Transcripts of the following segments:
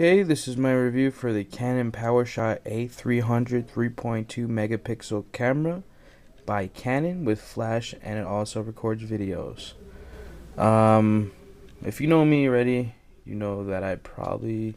Okay, this is my review for the Canon PowerShot A300 3.2 megapixel camera by Canon with flash and it also records videos. Um, if you know me already, you know that I probably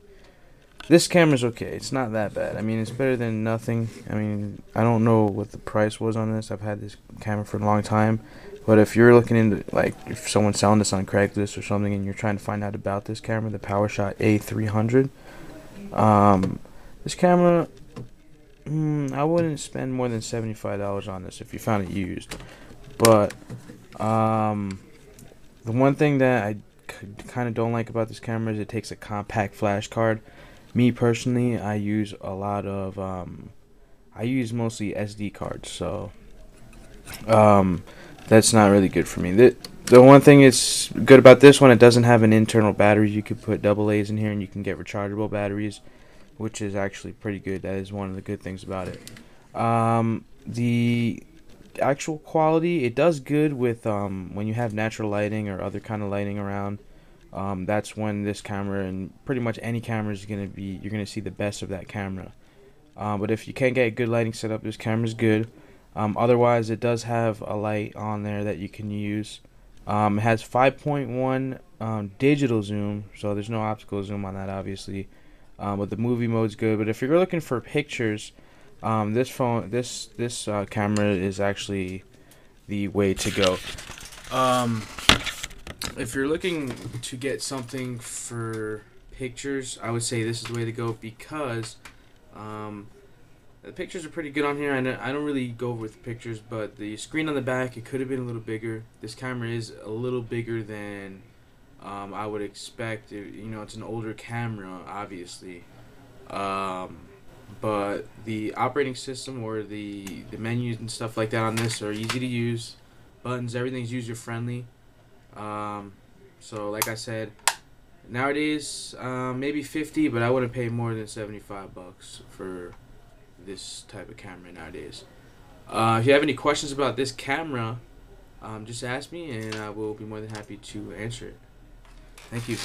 this camera's okay. It's not that bad. I mean, it's better than nothing. I mean, I don't know what the price was on this. I've had this camera for a long time. But if you're looking into like if someone's selling this on Craigslist or something and you're trying to find out about this camera, the PowerShot A300, um, this camera, mm, I wouldn't spend more than seventy-five dollars on this if you found it used. But um, the one thing that I kind of don't like about this camera is it takes a compact flash card. Me personally, I use a lot of um, I use mostly SD cards, so um, that's not really good for me. The, the one thing is good about this one, it doesn't have an internal battery. You could put double A's in here and you can get rechargeable batteries, which is actually pretty good. That is one of the good things about it. Um, the actual quality, it does good with um, when you have natural lighting or other kind of lighting around. Um, that's when this camera and pretty much any camera is gonna be you're gonna see the best of that camera. Um, but if you can't get good lighting set up, this camera is good. Um, otherwise, it does have a light on there that you can use. Um, it has 5.1 um, digital zoom, so there's no optical zoom on that, obviously. Um, but the movie mode's good. But if you're looking for pictures, um, this phone, this this uh, camera is actually the way to go. If you're looking to get something for pictures, I would say this is the way to go because. Um, the pictures are pretty good on here. I, know, I don't really go with pictures, but the screen on the back, it could have been a little bigger. This camera is a little bigger than um, I would expect. It, you know, it's an older camera, obviously. Um, but the operating system or the, the menus and stuff like that on this are easy to use. Buttons, everything's user-friendly. Um, so, like I said, nowadays, um, maybe 50 but I wouldn't pay more than 75 bucks for this type of camera nowadays. Uh, if you have any questions about this camera, um, just ask me and I will be more than happy to answer it. Thank you.